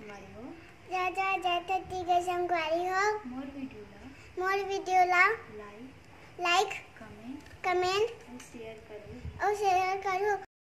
संगवारी हो। राजा जयता तीगे संगवारी हो। मोर वीडियो ला। मोर वीडियो ला। लाइक लाइक कमेंट कमेंट और शेयर करो। और शेयर करो।